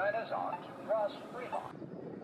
China's to cross Fremont.